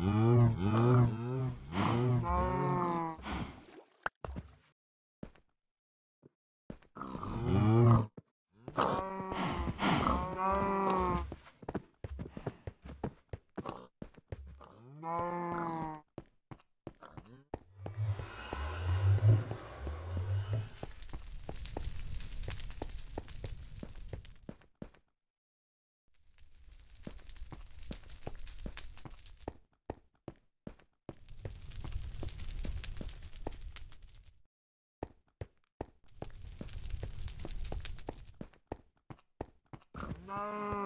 Mm-hmm. No.